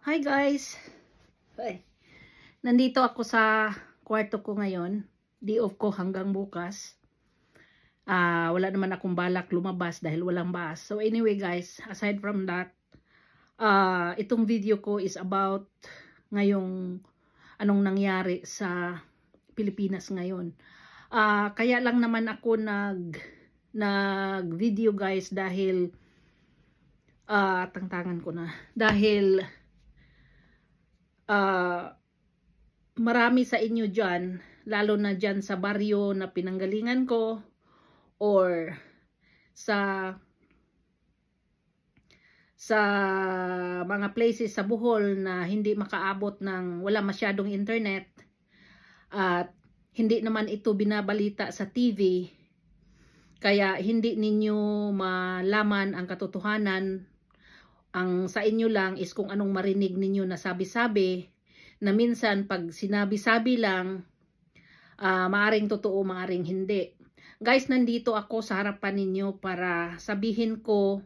Hi guys! Hi. Nandito ako sa kwarto ko ngayon. Day off ko hanggang bukas. Ah, wala naman akong balak lumabas dahil walang bus. So anyway guys, aside from that, ah, itong video ko is about ngayong anong nangyari sa Pilipinas ngayon. Ah, kaya lang naman ako nag nag video guys dahil ah, tangtangan ko na. Dahil ah, marami sa inyo dyan, lalo na dyan sa baryo na pinanggalingan ko, or sa sa mga places sa Bohol na hindi makaabot ng wala masyadong internet at hindi naman ito binabalita sa TV kaya hindi ninyo malaman ang katotohanan ang sa inyo lang is kung anong marinig ninyo na sabi-sabi na minsan pag sinabi-sabi lang uh, maaring totoo, maaring hindi. Guys, nandito ako sa harapan ninyo para sabihin ko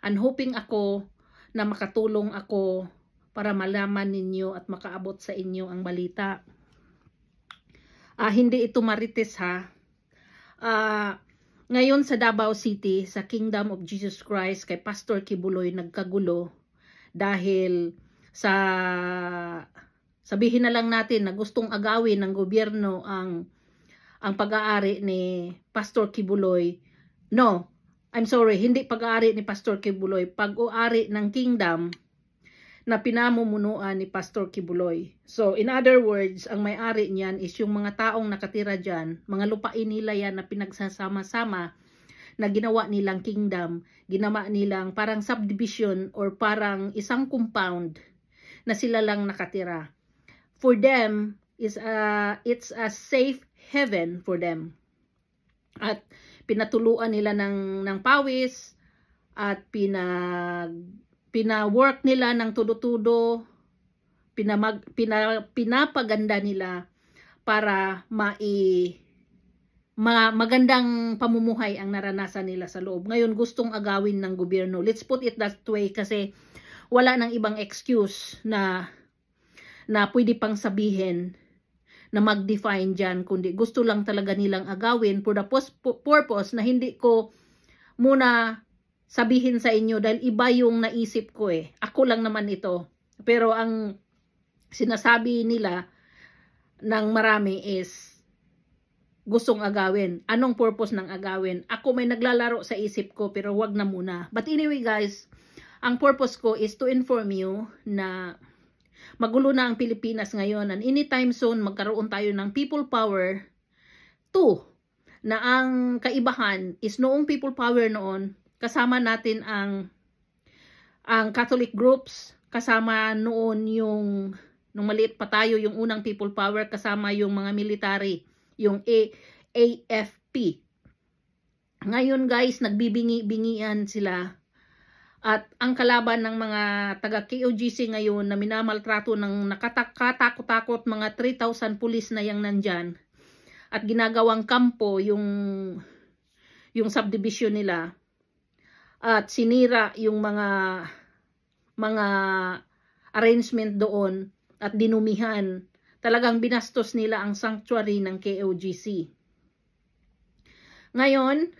and hoping ako na makatulong ako para malaman ninyo at makaabot sa inyo ang balita. Uh, hindi ito marites ha. Uh, ngayon sa Davao City, sa Kingdom of Jesus Christ, kay Pastor Kibuloy nagkagulo dahil sa sabihin na lang natin na gustong agawin ng gobyerno ang ang pag-aari ni Pastor Kibuloy. No, I'm sorry, hindi pag-aari ni Pastor Kibuloy, pag-aari ng kingdom na pinamumunuan ni Pastor Kibuloy. So, in other words, ang may-ari niyan is yung mga taong nakatira dyan, mga lupain nila yan na pinagsasama-sama na ginawa nilang kingdom, ginawa nilang parang subdivision or parang isang compound na sila lang nakatira. For them, is a, it's a safe heaven for them. At pinatuluan nila ng, ng pawis at pinag pina-work nila ng tudo-tudo, pinamag, pina, pinapaganda nila para mai ma, magandang pamumuhay ang naranasan nila sa loob. Ngayon gustong agawin ng gobyerno. Let's put it that way kasi wala nang ibang excuse na na pwede pang sabihin na mag-define dyan, kundi gusto lang talaga nilang agawin for the purpose na hindi ko muna sabihin sa inyo dahil iba yung naisip ko eh. Ako lang naman ito. Pero ang sinasabi nila ng marami is gustong agawin. Anong purpose ng agawin? Ako may naglalaro sa isip ko pero wag na muna. But anyway guys, ang purpose ko is to inform you na magulo na ang Pilipinas ngayon and anytime soon magkaroon tayo ng people power 2 na ang kaibahan is noong people power noon kasama natin ang ang Catholic groups, kasama noon yung nung maliit pa tayo yung unang people power. Kasama yung mga military, yung A, AFP. Ngayon guys, nagbibingi-bingian sila. At ang kalaban ng mga taga KOGC ngayon na minamaltrato ng nakakatakot-takot mga 3,000 pulis na yang nandyan. At ginagawang kampo yung yung subdivision nila at sinira yung mga mga arrangement doon at dinumihan. Talagang binastos nila ang sanctuary ng KOGC. Ngayon,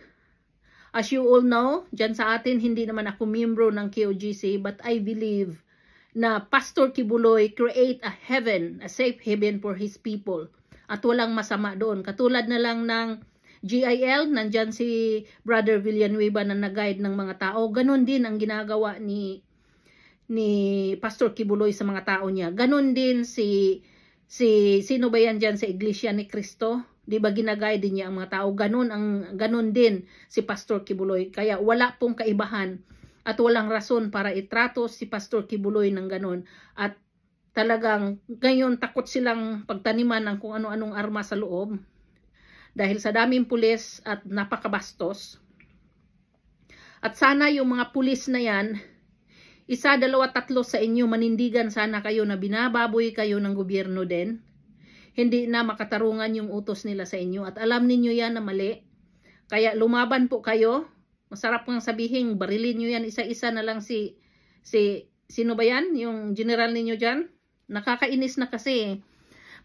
as you all know, dyan sa atin, hindi naman ako membro ng KOGC, but I believe na Pastor Kibuloy create a heaven, a safe haven for his people. At walang masama doon. Katulad na lang ng GIL, nandyan si Brother Villanueva na nag-guide ng mga tao. Ganon din ang ginagawa ni ni Pastor Kibuloy sa mga tao niya. Ganon din si si sino ba yan dyan sa Iglesia ni Cristo? 'Di ba ginagay din niya ang mga tao? Ganon ang ganon din si Pastor Kibuloy. Kaya wala pong kaibahan at walang rason para itrato si Pastor Kibuloy ng ganon. At talagang ngayon takot silang pagtaniman ng kung ano-anong arma sa loob dahil sa daming pulis at napakabastos. At sana yung mga pulis na yan, isa, dalawa, tatlo sa inyo, manindigan sana kayo na binababoy kayo ng gobyerno din. Hindi na makatarungan yung utos nila sa inyo. At alam ninyo yan na mali. Kaya lumaban po kayo. Masarap nga sabihin, barilin nyo yan isa-isa na lang si, si sino ba yan? Yung general ninyo dyan? Nakakainis na kasi eh.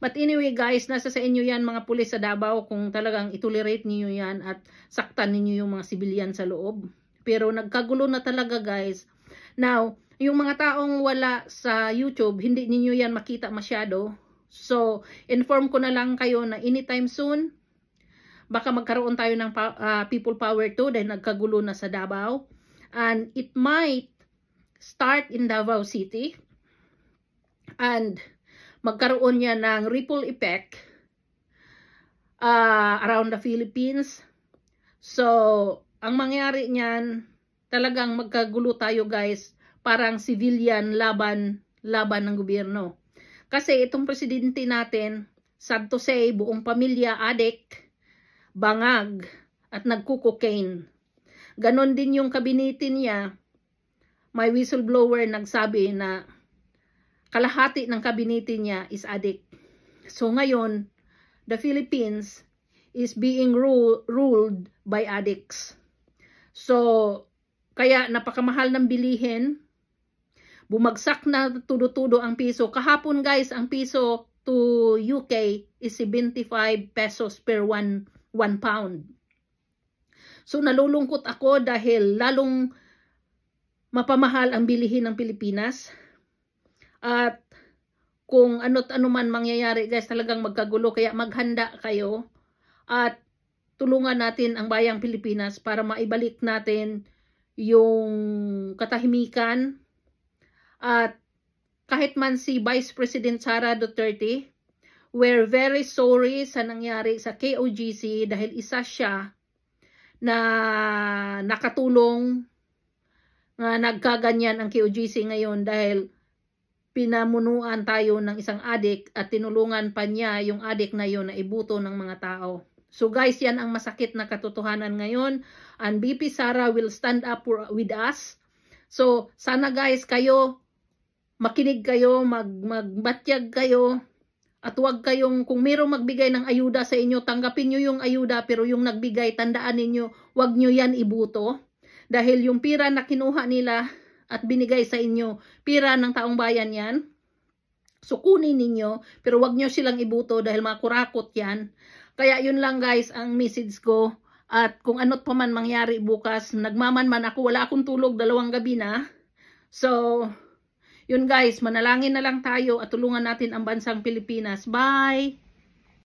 But anyway guys, nasa sa inyo yan mga pulis sa Davao kung talagang itolerate niyo yan at saktan ninyo yung mga sibilyan sa loob. Pero nagkagulo na talaga guys. Now, yung mga taong wala sa YouTube, hindi ninyo yan makita masyado. So, inform ko na lang kayo na anytime soon, baka magkaroon tayo ng uh, people power to dahil nagkagulo na sa Davao. And it might start in Davao City and magkaroon niya ng ripple effect uh, around the Philippines. So, ang mangyari niyan, talagang magkagulo tayo guys, parang civilian laban laban ng gobyerno. Kasi itong presidente natin, sad to say, buong pamilya adik, bangag, at nagkukokaine. Ganon din yung kabinete niya, may whistleblower nagsabi na kalahati ng kabinete niya is addict. So ngayon, the Philippines is being rule, ruled by addicts. So, kaya napakamahal ng bilihin. Bumagsak na tudo-tudo ang piso. Kahapon guys, ang piso to UK is 75 pesos per 1 1 pound. So nalulungkot ako dahil lalong mapamahal ang bilihin ng Pilipinas. At kung ano't ano man mangyayari guys, talagang magkagulo. Kaya maghanda kayo at tulungan natin ang bayang Pilipinas para maibalik natin yung katahimikan at kahit man si Vice President Sara Duterte, we're very sorry sa nangyari sa KOGC dahil isa siya na nakatulong nga nagkaganyan ang KOGC ngayon dahil pinamunuan tayo ng isang adik at tinulungan pa niya yung adik na yon na ibuto ng mga tao. So guys, yan ang masakit na katotohanan ngayon. And BP Sara will stand up for, with us. So sana guys kayo, makinig kayo, mag, magbatyag kayo, at huwag kayong, kung mayroong magbigay ng ayuda sa inyo, tanggapin nyo yung ayuda, pero yung nagbigay, tandaan ninyo, huwag nyo yan ibuto. Dahil yung pira na kinuha nila at binigay sa inyo, pira ng taong bayan yan. So kunin ninyo, pero wag nyo silang ibuto dahil mga kurakot yan. Kaya yun lang guys ang message ko. At kung ano't pa man mangyari bukas, nagmaman man ako, wala akong tulog dalawang gabi na. So, yun guys, manalangin na lang tayo at tulungan natin ang bansang Pilipinas. Bye!